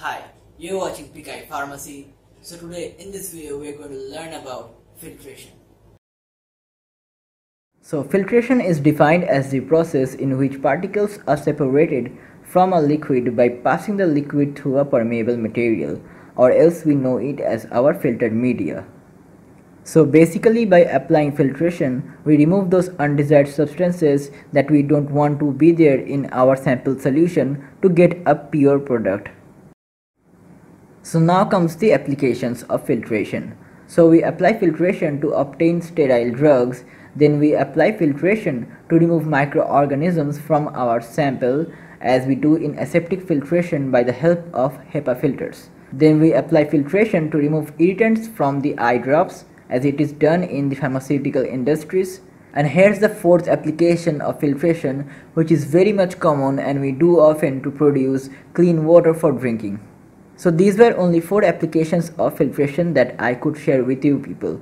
Hi, you're watching Pikai Pharmacy. So today in this video we're going to learn about filtration. So filtration is defined as the process in which particles are separated from a liquid by passing the liquid through a permeable material or else we know it as our filtered media. So basically by applying filtration, we remove those undesired substances that we don't want to be there in our sample solution to get a pure product. So now comes the applications of filtration. So we apply filtration to obtain sterile drugs, then we apply filtration to remove microorganisms from our sample as we do in aseptic filtration by the help of HEPA filters. Then we apply filtration to remove irritants from the eye drops as it is done in the pharmaceutical industries. And here's the fourth application of filtration which is very much common and we do often to produce clean water for drinking. So these were only 4 applications of filtration that I could share with you people.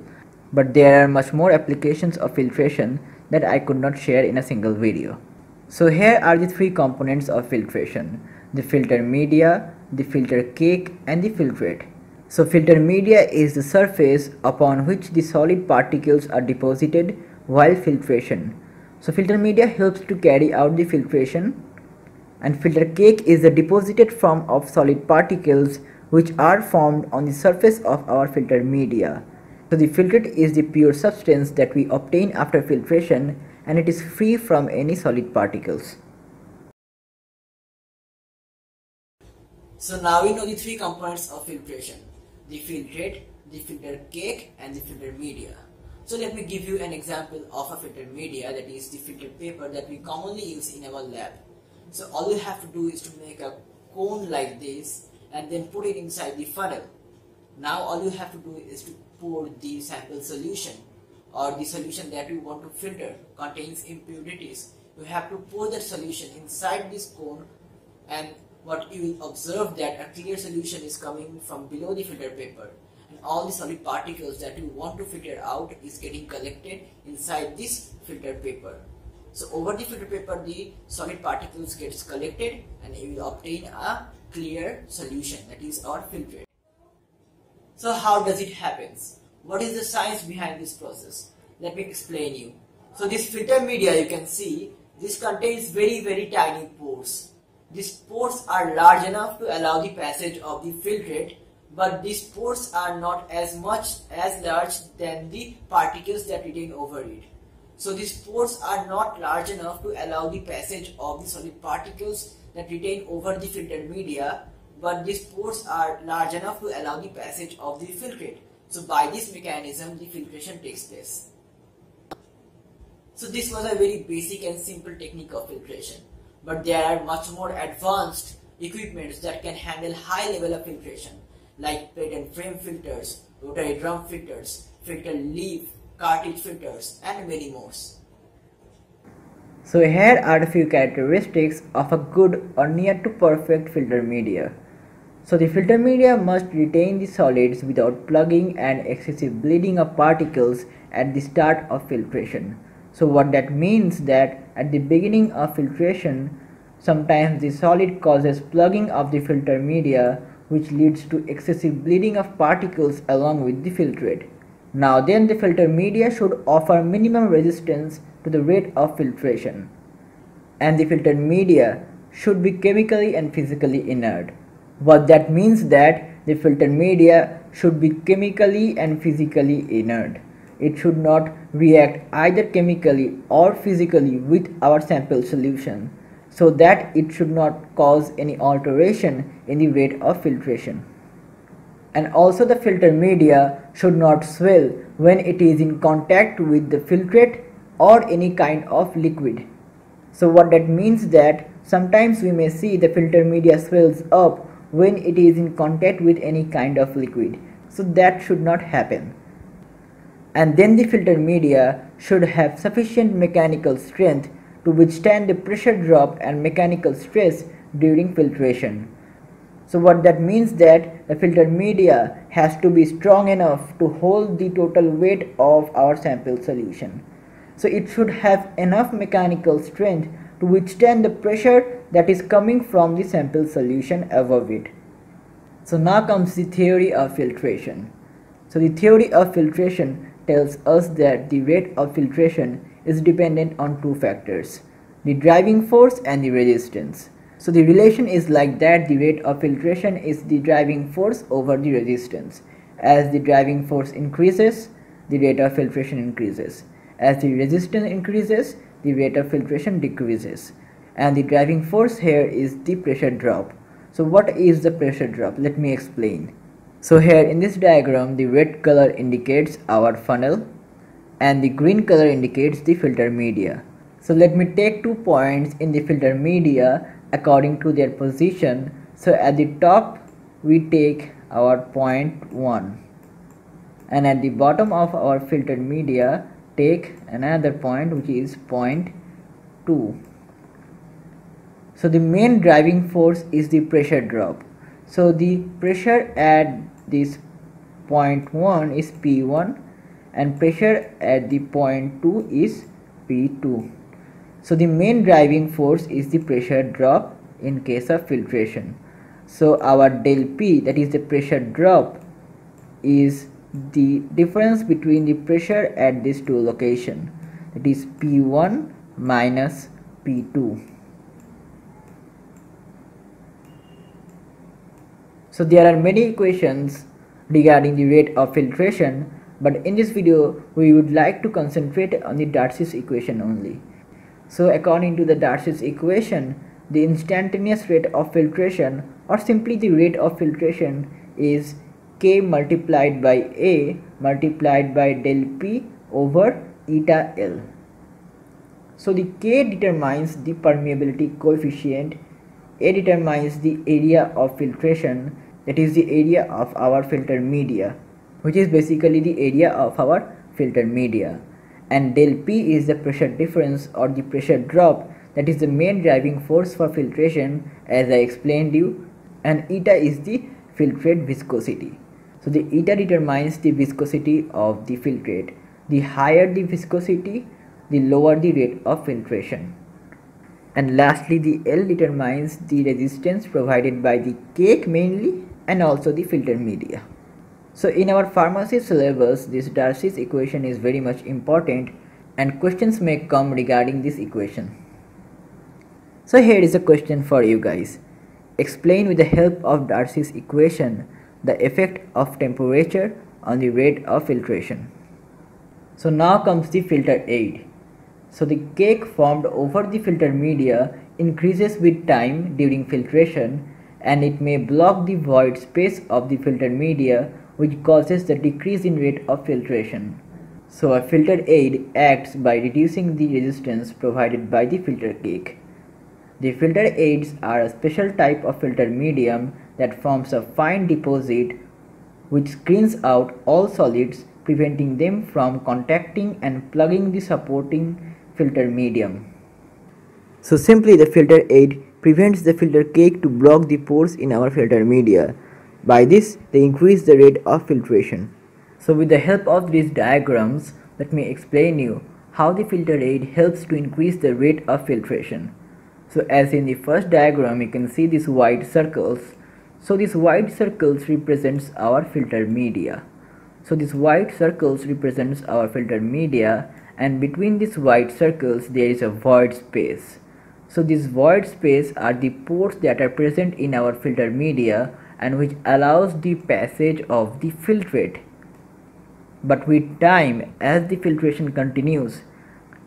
But there are much more applications of filtration that I could not share in a single video. So here are the three components of filtration. The filter media, the filter cake and the filtrate. So filter media is the surface upon which the solid particles are deposited while filtration. So filter media helps to carry out the filtration and filter cake is the deposited form of solid particles which are formed on the surface of our filter media. So the filtrate is the pure substance that we obtain after filtration and it is free from any solid particles. So now we know the three components of filtration the filtrate, the filter cake and the filter media. So let me give you an example of a filter media that is the filtered paper that we commonly use in our lab. So all you have to do is to make a cone like this and then put it inside the funnel. Now all you have to do is to pour the sample solution or the solution that you want to filter contains impurities. You have to pour that solution inside this cone and what you will observe that a clear solution is coming from below the filter paper and all the solid particles that you want to filter out is getting collected inside this filter paper. So over the filter paper the solid particles gets collected and you will obtain a clear solution that is our filtrate. So how does it happen? What is the science behind this process? Let me explain you. So this filter media you can see this contains very very tiny pores these pores are large enough to allow the passage of the filtrate but these pores are not as much as large than the particles that retain over it. So these pores are not large enough to allow the passage of the solid particles that retain over the filtered media but these pores are large enough to allow the passage of the filtrate. So by this mechanism the filtration takes place. So this was a very basic and simple technique of filtration but there are much more advanced equipments that can handle high level of filtration like plate and frame filters, rotary drum filters, filter leaf, cartridge filters and many more. So here are a few characteristics of a good or near to perfect filter media. So the filter media must retain the solids without plugging and excessive bleeding of particles at the start of filtration. So what that means that at the beginning of filtration, sometimes the solid causes plugging of the filter media which leads to excessive bleeding of particles along with the filtrate. Now then the filter media should offer minimum resistance to the rate of filtration. And the filtered media should be chemically and physically inert. What that means that the filtered media should be chemically and physically inert it should not react either chemically or physically with our sample solution so that it should not cause any alteration in the rate of filtration. And also the filter media should not swell when it is in contact with the filtrate or any kind of liquid. So what that means that sometimes we may see the filter media swells up when it is in contact with any kind of liquid. So that should not happen and then the filter media should have sufficient mechanical strength to withstand the pressure drop and mechanical stress during filtration. So what that means that the filter media has to be strong enough to hold the total weight of our sample solution. So it should have enough mechanical strength to withstand the pressure that is coming from the sample solution above it. So now comes the theory of filtration. So the theory of filtration tells us that the rate of filtration is dependent on two factors, the driving force and the resistance. So the relation is like that the rate of filtration is the driving force over the resistance. As the driving force increases, the rate of filtration increases. As the resistance increases, the rate of filtration decreases. And the driving force here is the pressure drop. So what is the pressure drop? Let me explain. So here in this diagram, the red color indicates our funnel and the green color indicates the filter media. So let me take two points in the filter media according to their position. So at the top, we take our point 1 and at the bottom of our filtered media take another point which is point 2 so the main driving force is the pressure drop. So the pressure at this point 1 is p1 and pressure at the point 2 is p2 so the main driving force is the pressure drop in case of filtration. So our del p that is the pressure drop is the difference between the pressure at these two location. That is P1 minus P2 so there are many equations regarding the rate of filtration but in this video we would like to concentrate on the Darcy's equation only so according to the Darcy's equation the instantaneous rate of filtration or simply the rate of filtration is k multiplied by a multiplied by del p over eta L. So the k determines the permeability coefficient, a determines the area of filtration that is the area of our filter media which is basically the area of our filter media and del p is the pressure difference or the pressure drop that is the main driving force for filtration as I explained you and eta is the filtrate viscosity. So the eta determines the viscosity of the filtrate. The higher the viscosity, the lower the rate of filtration. And lastly, the L determines the resistance provided by the cake mainly and also the filter media. So in our pharmacy syllabus, this Darcy's equation is very much important and questions may come regarding this equation. So here is a question for you guys. Explain with the help of Darcy's equation the effect of temperature on the rate of filtration. So now comes the filter aid. So the cake formed over the filter media increases with time during filtration and it may block the void space of the filter media which causes the decrease in rate of filtration. So a filter aid acts by reducing the resistance provided by the filter cake. The filter aids are a special type of filter medium that forms a fine deposit which screens out all solids preventing them from contacting and plugging the supporting filter medium. So simply the filter aid prevents the filter cake to block the pores in our filter media. By this they increase the rate of filtration. So with the help of these diagrams let me explain you how the filter aid helps to increase the rate of filtration. So as in the first diagram you can see these white circles so these white circles represents our filter media. So these white circles represents our filter media and between these white circles there is a void space. So these void space are the pores that are present in our filter media and which allows the passage of the filtrate. But with time as the filtration continues,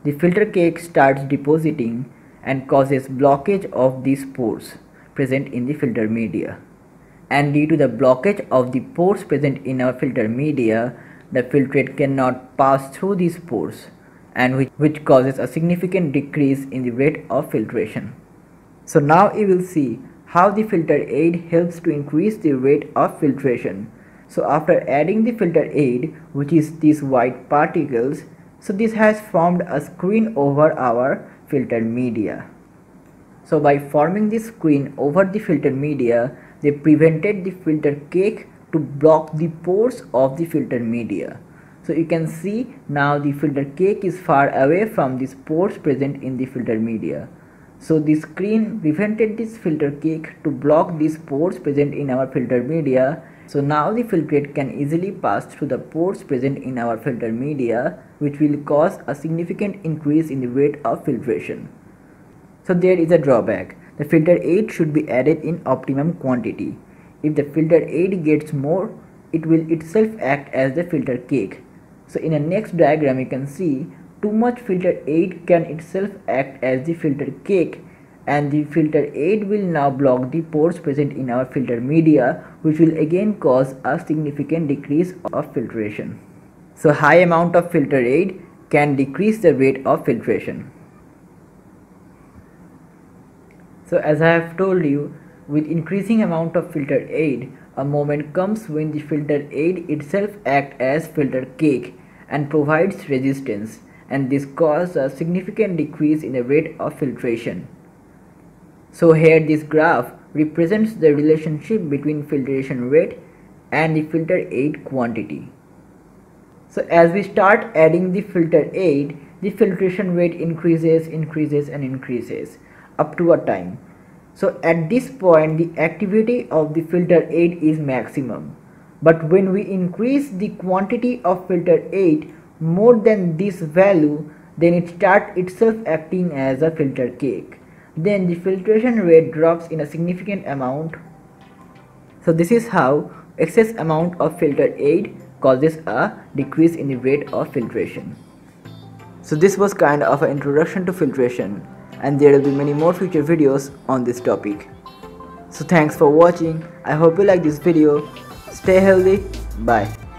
the filter cake starts depositing and causes blockage of these pores present in the filter media and due to the blockage of the pores present in our filter media, the filtrate cannot pass through these pores and which, which causes a significant decrease in the rate of filtration. So now you will see how the filter aid helps to increase the rate of filtration. So after adding the filter aid which is these white particles, so this has formed a screen over our filter media. So by forming this screen over the filter media, they prevented the filter cake to block the pores of the filter media. So you can see now the filter cake is far away from these pores present in the filter media. So the screen prevented this filter cake to block these pores present in our filter media. So now the filtrate can easily pass through the pores present in our filter media which will cause a significant increase in the rate of filtration. So there is a drawback. The filter aid should be added in optimum quantity. If the filter aid gets more, it will itself act as the filter cake. So in the next diagram you can see too much filter aid can itself act as the filter cake and the filter aid will now block the pores present in our filter media which will again cause a significant decrease of filtration. So high amount of filter aid can decrease the rate of filtration. So as I have told you, with increasing amount of filter aid, a moment comes when the filter aid itself acts as filter cake and provides resistance and this causes a significant decrease in the rate of filtration. So here this graph represents the relationship between filtration rate and the filter aid quantity. So as we start adding the filter aid, the filtration rate increases, increases and increases up to a time. So at this point the activity of the filter aid is maximum. But when we increase the quantity of filter aid more than this value then it starts itself acting as a filter cake. Then the filtration rate drops in a significant amount. So this is how excess amount of filter aid causes a decrease in the rate of filtration. So this was kind of an introduction to filtration and there will be many more future videos on this topic. So thanks for watching. I hope you like this video. Stay healthy. Bye.